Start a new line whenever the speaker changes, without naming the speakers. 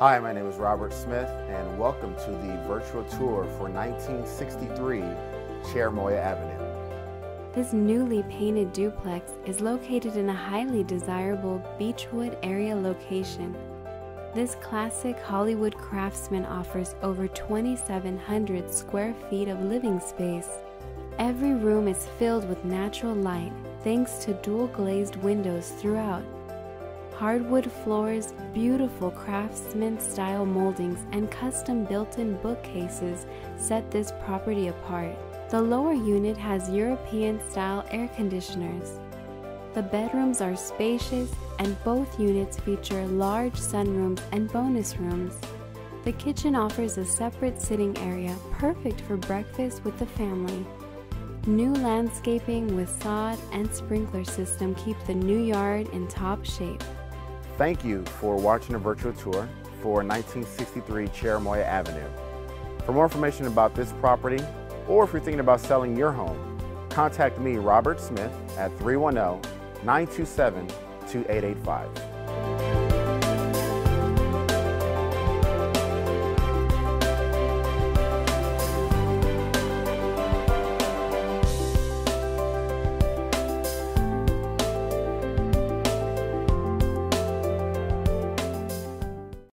Hi, my name is Robert Smith, and welcome to the virtual tour for 1963 Cheremoya Avenue.
This newly painted duplex is located in a highly desirable Beachwood area location. This classic Hollywood craftsman offers over 2,700 square feet of living space. Every room is filled with natural light thanks to dual glazed windows throughout hardwood floors, beautiful craftsman style moldings, and custom built in bookcases set this property apart. The lower unit has European style air conditioners. The bedrooms are spacious, and both units feature large sunrooms and bonus rooms. The kitchen offers a separate sitting area perfect for breakfast with the family. New landscaping with sod and sprinkler system keep the new yard in top shape.
Thank you for watching a virtual tour for 1963 Cheremoya Avenue. For more information about this property, or if you're thinking about selling your home, contact me, Robert Smith, at 310 927 2885.